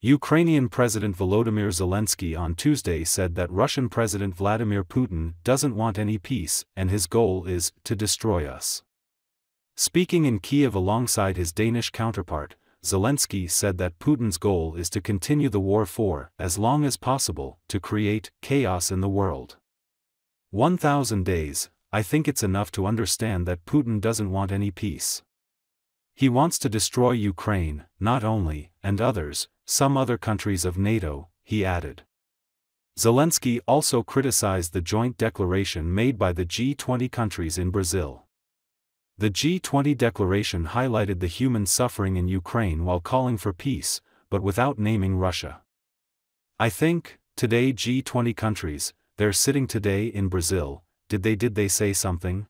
Ukrainian President Volodymyr Zelensky on Tuesday said that Russian President Vladimir Putin doesn't want any peace and his goal is to destroy us. Speaking in Kiev alongside his Danish counterpart, Zelensky said that Putin's goal is to continue the war for as long as possible to create chaos in the world. 1,000 days, I think it's enough to understand that Putin doesn't want any peace. He wants to destroy Ukraine, not only, and others, some other countries of NATO, he added. Zelensky also criticized the joint declaration made by the G20 countries in Brazil. The G20 declaration highlighted the human suffering in Ukraine while calling for peace, but without naming Russia. I think, today G20 countries, they're sitting today in Brazil, did they did they say something?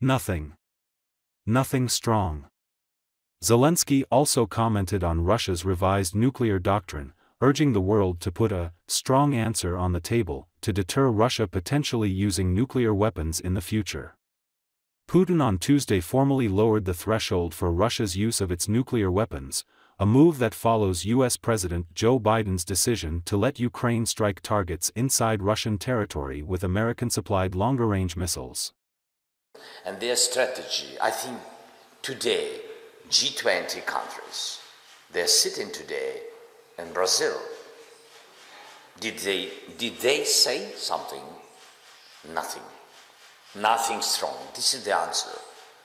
Nothing. Nothing strong. Zelensky also commented on Russia's revised nuclear doctrine, urging the world to put a strong answer on the table to deter Russia potentially using nuclear weapons in the future. Putin on Tuesday formally lowered the threshold for Russia's use of its nuclear weapons, a move that follows U.S. President Joe Biden's decision to let Ukraine strike targets inside Russian territory with American-supplied longer-range missiles. And their strategy, I think today, G20 countries, they're sitting today in Brazil. Did they, did they say something? Nothing. Nothing strong. This is the answer.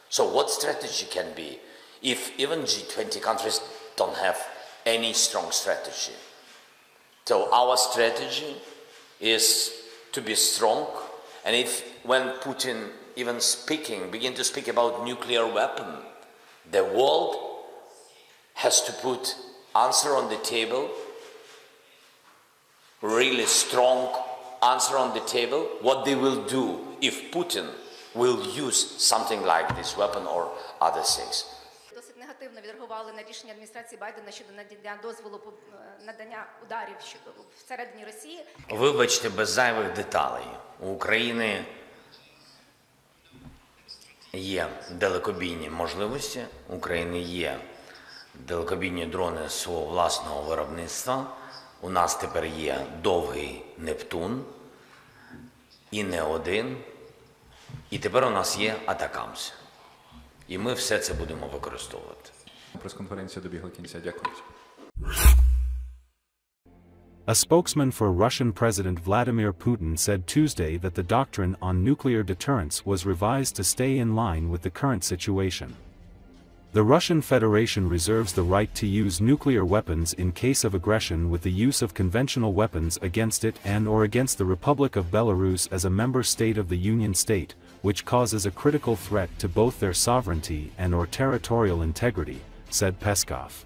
So what strategy can be if even G20 countries don't have any strong strategy? So our strategy is to be strong and if when Putin even speaking, begin to speak about nuclear weapon, the world has to put answer on the table, really strong answer on the table, what they will do if Putin will use something like this weapon or other things. Досить негативно відреагували на рішення адміністрації Байдена щодо надання дозволу по е, надання ударів щодо всередині Росії. Вибачте, без зайвих деталей. У України є далекобійні можливості, України є далекобійні дрони свого власного виробництва. У нас тепер є довгий Нептун і не один. І тепер у нас є Атакамс. І ми все це будемо використовувати. Прес-конференція добігла кінця. Дякую. A spokesman for Russian President Vladimir Putin said Tuesday that the doctrine on nuclear deterrence was revised to stay in line with the current situation. The Russian Federation reserves the right to use nuclear weapons in case of aggression with the use of conventional weapons against it and or against the Republic of Belarus as a member state of the Union State, which causes a critical threat to both their sovereignty and or territorial integrity, said Peskov.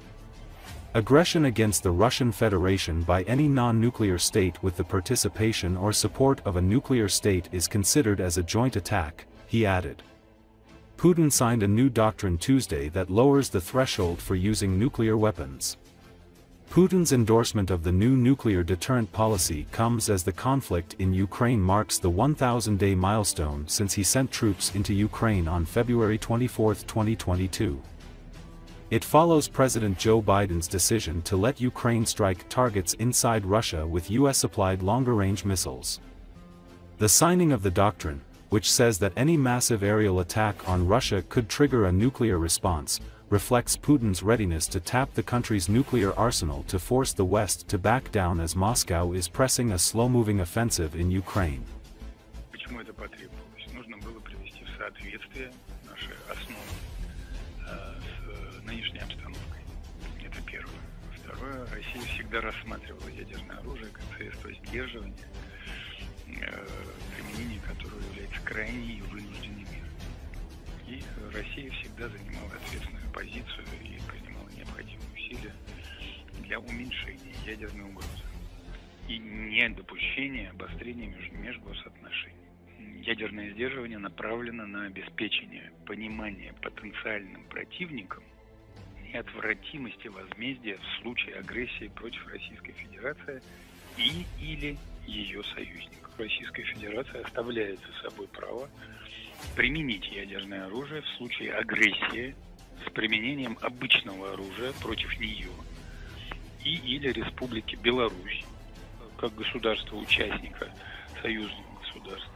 Aggression against the Russian Federation by any non-nuclear state with the participation or support of a nuclear state is considered as a joint attack, he added. Putin signed a new doctrine Tuesday that lowers the threshold for using nuclear weapons. Putin's endorsement of the new nuclear deterrent policy comes as the conflict in Ukraine marks the 1,000-day milestone since he sent troops into Ukraine on February 24, 2022. It follows President Joe Biden's decision to let Ukraine strike targets inside Russia with US-supplied longer-range missiles. The signing of the doctrine, which says that any massive aerial attack on Russia could trigger a nuclear response, reflects Putin's readiness to tap the country's nuclear arsenal to force the West to back down as Moscow is pressing a slow-moving offensive in Ukraine. Почему это потребовалось? Нужно было привести в соответствие наши основы Всегда рассматривала ядерное оружие как средство сдерживания, э, применение которого является крайней и вынужденной. И Россия всегда занимала ответственную позицию и принимала необходимые усилия для уменьшения ядерной угрозы и недопущения обострения меж- межгосотношений. Ядерное сдерживание направлено на обеспечение понимания потенциальным противникам неотвратимости возмездия в случае агрессии против Российской Федерации и или ее союзников. Российская Федерация оставляет за собой право применить ядерное оружие в случае агрессии с применением обычного оружия против нее и или Республики Беларусь, как государства-участника союзного государства,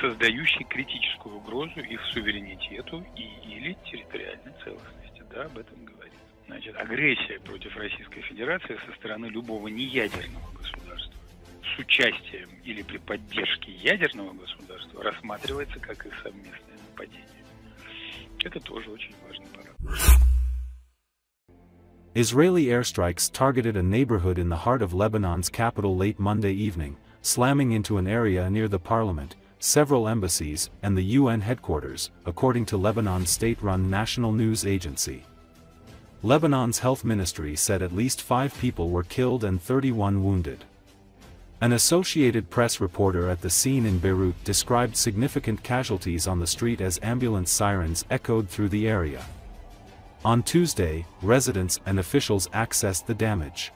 создающий критическую угрозу их суверенитету и или территориальной целостности. Да, об этом говорится. Значит, агрессия против Российской Федерации со стороны любого неядерного государства с участием или при поддержке ядерного государства рассматривается как их совместное нападение. Это тоже очень важный параметр. Israeli airstrikes targeted a neighborhood in the heart of Lebanon's capital late Monday evening, slamming into an area near the parliament, several embassies, and the UN headquarters, according to Lebanon's state-run national news agency. Lebanon's health ministry said at least five people were killed and 31 wounded. An Associated Press reporter at the scene in Beirut described significant casualties on the street as ambulance sirens echoed through the area. On Tuesday, residents and officials accessed the damage.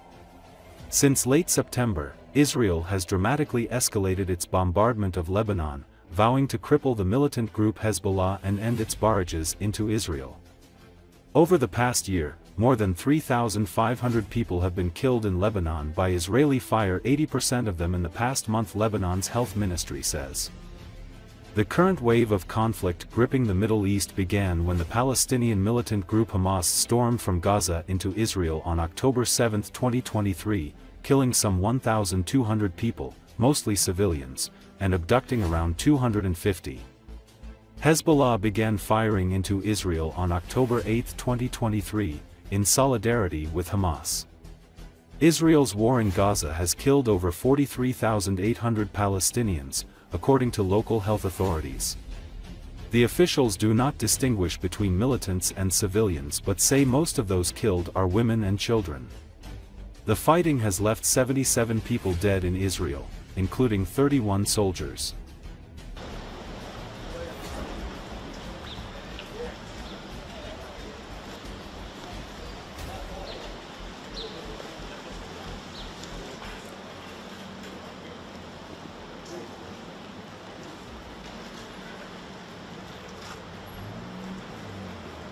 Since late September, Israel has dramatically escalated its bombardment of Lebanon, vowing to cripple the militant group Hezbollah and end its barrages into Israel. Over the past year, more than 3,500 people have been killed in Lebanon by Israeli fire 80% of them in the past month Lebanon's health ministry says. The current wave of conflict gripping the Middle East began when the Palestinian militant group Hamas stormed from Gaza into Israel on October 7, 2023, killing some 1,200 people, mostly civilians, and abducting around 250. Hezbollah began firing into Israel on October 8, 2023, in solidarity with Hamas. Israel's war in Gaza has killed over 43,800 Palestinians, according to local health authorities. The officials do not distinguish between militants and civilians but say most of those killed are women and children. The fighting has left 77 people dead in Israel, including 31 soldiers.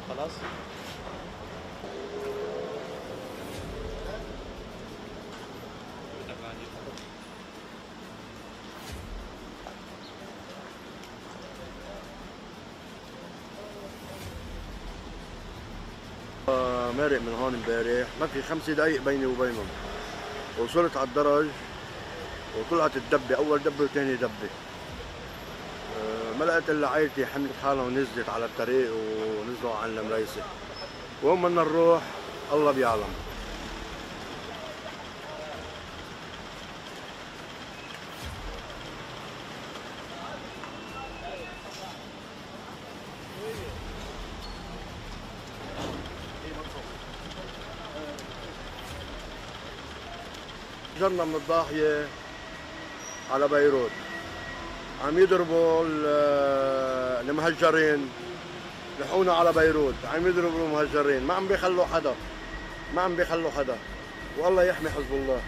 خلاص مارق من هون امبارح. ما في خمس دقايق بيني وبينهم. وصلت على الدرج وطلعت الدبة. أول دبة وثاني دبة. آه، ما لقيت إلا عائلتي حملت حالها ونزلت على الطريق ونزلوا عن المريسة. وين بدنا نروح؟ الله بيعلم. جرنا من الضاحية على بيروت. عم يضربوا ال- المهجرين لحونا على بيروت. عم يضربوا المهجرين. ما عم بيخلوا حدا. ما عم بيخلوا حدا. والله يحمي حزب الله.